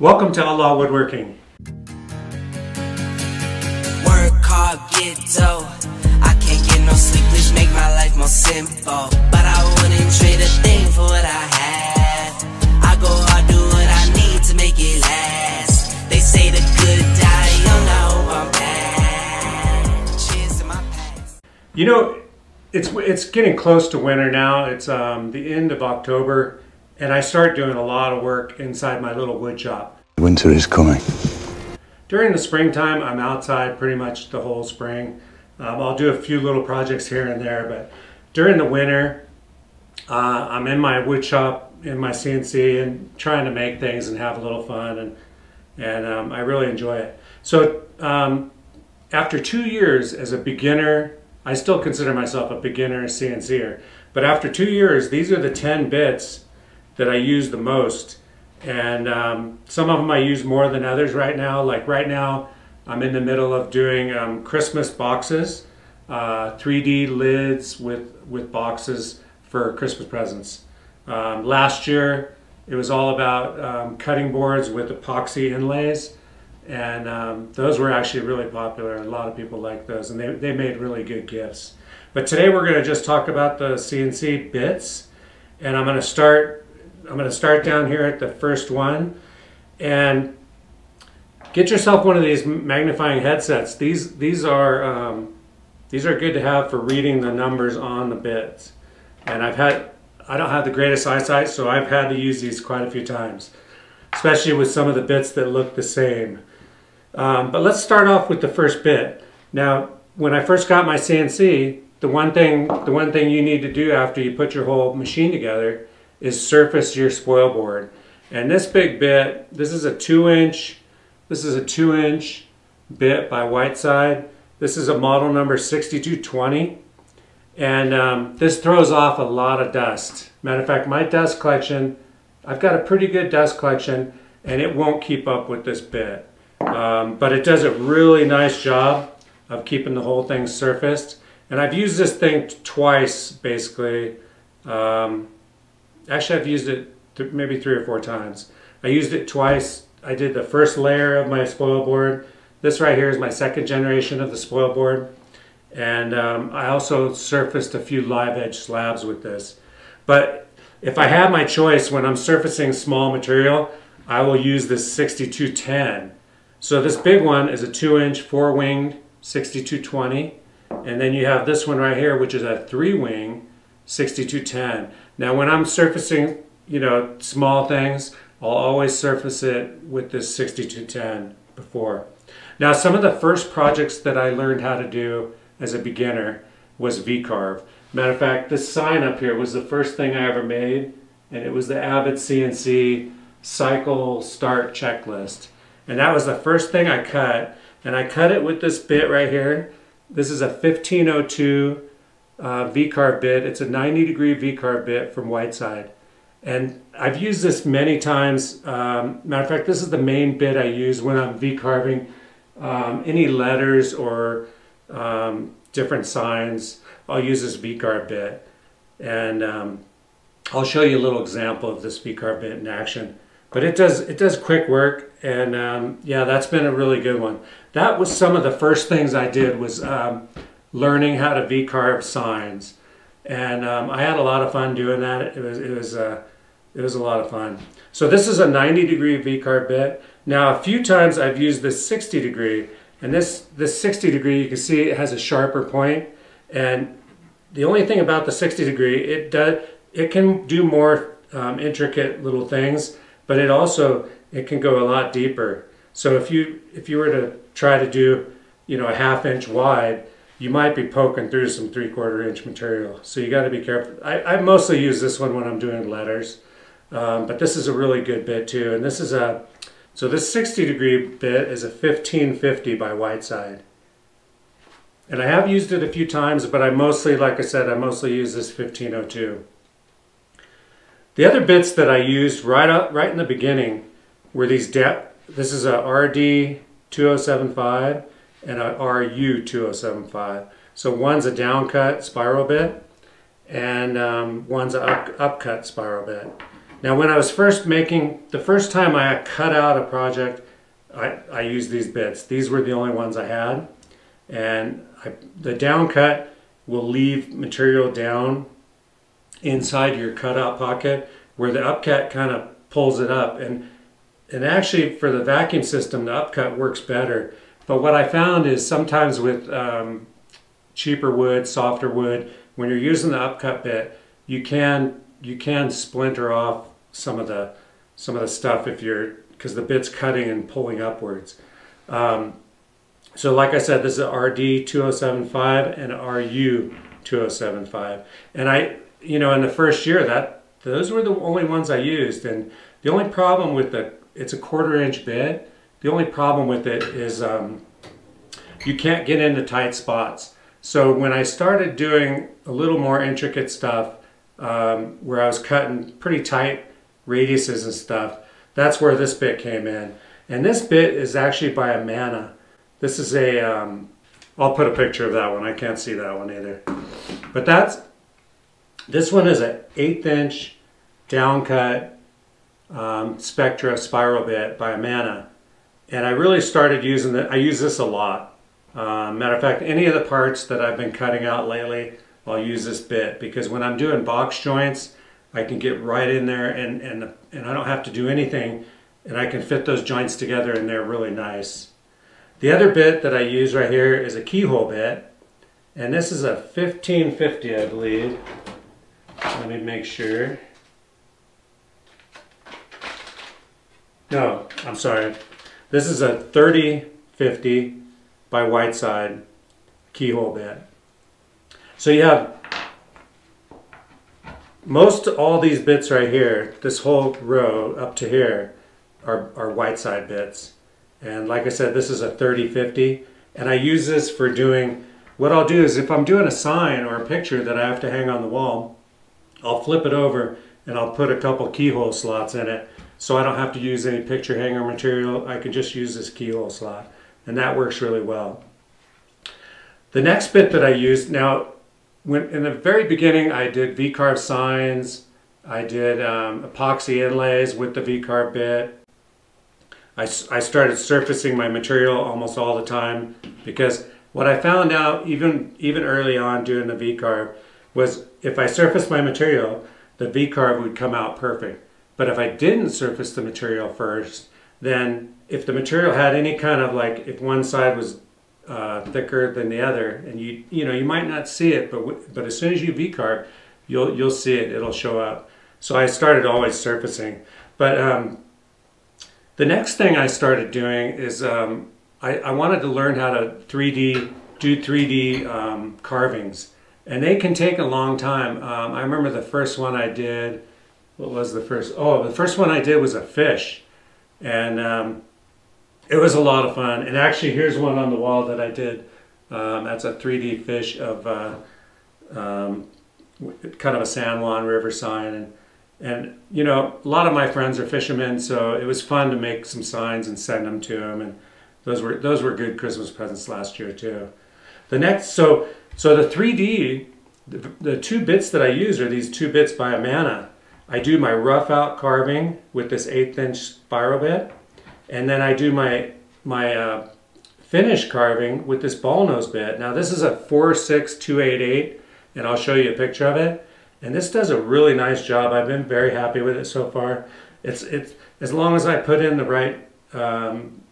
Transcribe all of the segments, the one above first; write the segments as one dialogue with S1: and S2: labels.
S1: Welcome to Outlaw Woodworking.
S2: Work hard, get dough. I can't get no sleep, please make my life more simple. But I wouldn't trade a thing for what I have. I go hard, do what I need to make it last. They say the good die young, I hope I'm back. Cheers to my past.
S1: You know, it's it's getting close to winter now. It's um, the end of October, and I start doing a lot of work inside my little wood shop.
S3: Winter is coming.
S1: During the springtime, I'm outside pretty much the whole spring. Um, I'll do a few little projects here and there, but during the winter, uh, I'm in my wood shop in my CNC and trying to make things and have a little fun, and and um, I really enjoy it. So um, after two years as a beginner, I still consider myself a beginner CNCer, but after two years, these are the 10 bits that I use the most and um, some of them I use more than others right now. Like right now, I'm in the middle of doing um, Christmas boxes, uh, 3D lids with with boxes for Christmas presents. Um, last year, it was all about um, cutting boards with epoxy inlays, and um, those were actually really popular. A lot of people liked those, and they, they made really good gifts. But today we're going to just talk about the CNC bits, and I'm going to start I'm going to start down here at the first one and get yourself one of these magnifying headsets. These these are um, these are good to have for reading the numbers on the bits. And I've had I don't have the greatest eyesight, so I've had to use these quite a few times, especially with some of the bits that look the same. Um, but let's start off with the first bit. Now, when I first got my CNC, the one thing the one thing you need to do after you put your whole machine together is surface your spoil board. And this big bit, this is a two inch, this is a two inch bit by Whiteside. This is a model number 6220. And um, this throws off a lot of dust. Matter of fact, my dust collection, I've got a pretty good dust collection and it won't keep up with this bit. Um, but it does a really nice job of keeping the whole thing surfaced. And I've used this thing twice, basically. Um, Actually, I've used it th maybe three or four times. I used it twice. I did the first layer of my spoil board. This right here is my second generation of the spoil board. And um, I also surfaced a few live edge slabs with this. But if I have my choice when I'm surfacing small material, I will use this 6210. So this big one is a two inch four winged 6220. And then you have this one right here, which is a three wing 6210. Now when I'm surfacing, you know, small things, I'll always surface it with this 6210 before. Now some of the first projects that I learned how to do as a beginner was V-carve. Matter of fact, this sign up here was the first thing I ever made, and it was the Avid CNC cycle start checklist. And that was the first thing I cut, and I cut it with this bit right here. This is a 1502 uh, V-carve bit. It's a 90 degree V-carve bit from Whiteside. And I've used this many times. Um, matter of fact, this is the main bit I use when I'm V-carving um, any letters or um, different signs. I'll use this V-carve bit. And um, I'll show you a little example of this V-carve bit in action. But it does it does quick work, and um, yeah, that's been a really good one. That was some of the first things I did was um, learning how to V-carve signs. And um, I had a lot of fun doing that. It was, it, was, uh, it was a lot of fun. So this is a 90 degree V-carve bit. Now a few times I've used this 60 degree and this, this 60 degree you can see it has a sharper point and the only thing about the 60 degree it does it can do more um, intricate little things but it also it can go a lot deeper so if you if you were to try to do you know a half inch wide you might be poking through some three quarter inch material. So you got to be careful. I, I, mostly use this one when I'm doing letters, um, but this is a really good bit too. And this is a, so this 60 degree bit is a 1550 by Whiteside. And I have used it a few times, but I mostly, like I said, I mostly use this 1502. The other bits that I used right up, right in the beginning were these depth. This is a RD 2075 and a RU2075. So one's a downcut spiral bit and um, one's an up, upcut spiral bit. Now when I was first making, the first time I cut out a project, I, I used these bits. These were the only ones I had. And I, the down cut will leave material down inside your cutout pocket where the upcut kind of pulls it up. And, and actually for the vacuum system, the upcut works better. But what I found is sometimes with um, cheaper wood, softer wood, when you're using the upcut bit, you can you can splinter off some of the some of the stuff if you're because the bit's cutting and pulling upwards. Um, so like I said, this is RD 2075 and RU 2075. And I, you know, in the first year that those were the only ones I used. And the only problem with the, it's a quarter inch bit. The only problem with it is um, you can't get into tight spots. So when I started doing a little more intricate stuff, um, where I was cutting pretty tight radiuses and stuff, that's where this bit came in. And this bit is actually by a Amana. This is a. um, put a picture of that one. I can't see that one either. But that's, this one is an eighth inch down cut um, Spektra spiral bit by a Amana. And I really started using it, I use this a lot. Uh, matter of fact, any of the parts that I've been cutting out lately, I'll use this bit because when I'm doing box joints, I can get right in there and, and, and I don't have to do anything and I can fit those joints together and they're really nice. The other bit that I use right here is a keyhole bit and this is a 1550 I believe. Let me make sure. No, I'm sorry. This is a 3050 by Whiteside keyhole bit. So you have most all these bits right here, this whole row up to here, are, are Whiteside bits. And like I said, this is a 3050. And I use this for doing, what I'll do is if I'm doing a sign or a picture that I have to hang on the wall, I'll flip it over and I'll put a couple keyhole slots in it. So I don't have to use any picture hanger material. I can just use this keyhole slot. And that works really well. The next bit that I used, now when in the very beginning, I did V-carve signs. I did um, epoxy inlays with the V-carve bit. I, I started surfacing my material almost all the time because what I found out even even early on doing the V-carve was if I surfaced my material, the V-carve would come out perfect. But if I didn't surface the material first, then if the material had any kind of like, if one side was uh, thicker than the other, and you you know you might not see it, but but as soon as you V-carve, you'll you'll see it. It'll show up. So I started always surfacing, but um, the next thing I started doing is um, I, I, wanted to learn how to 3D do 3D um, carvings, and they can take a long time. Um, I remember the first one I did. What was the first? Oh, the first one I did was a fish, and um, it was a lot of fun. And actually, here's one on the wall that I did. Um, that's a 3D fish of uh, um, kind of a San Juan River sign. And, and, you know, a lot of my friends are fishermen, so it was fun to make some signs and send them to them. And those were, those were good Christmas presents last year, too. The next, so, so the 3D, the, the two bits that I use are these two bits by Amana. I do my rough out carving with this eighth inch spiral bit. And then I do my, my uh, finish carving with this ball nose bit. Now this is a 46288 and I'll show you a picture of it. And this does a really nice job. I've been very happy with it so far. It's, it's as long as I put in the right um,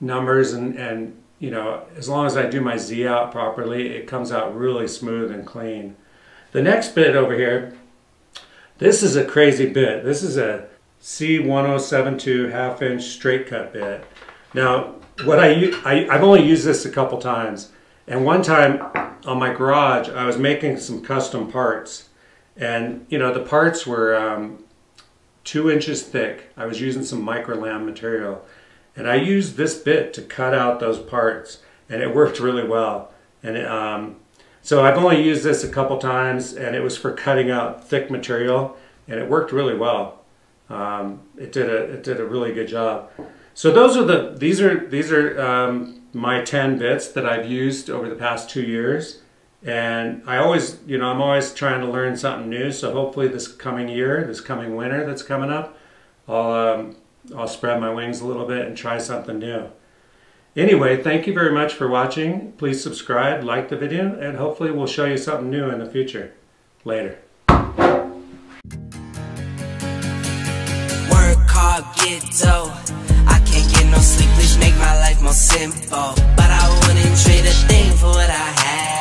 S1: numbers and, and you know, as long as I do my Z out properly, it comes out really smooth and clean. The next bit over here, this is a crazy bit. This is a C1072 half inch straight cut bit. Now, what I, I, I've only used this a couple times. And one time on my garage, I was making some custom parts. And, you know, the parts were um, two inches thick. I was using some microlam material. And I used this bit to cut out those parts. And it worked really well. And it, um, so I've only used this a couple times. And it was for cutting out thick material. And it worked really well. Um, it did a it did a really good job. So those are the these are these are um, my 10 bits that I've used over the past two years, And I always, you know, I'm always trying to learn something new. So hopefully this coming year, this coming winter that's coming up, I'll, um, I'll spread my wings a little bit and try something new. Anyway, thank you very much for watching. Please subscribe, like the video, and hopefully we'll show you something new in the future. Later.
S2: Work hard, get dough. I can't get no sleep, please make my life more simple. But I wouldn't trade a thing for what I.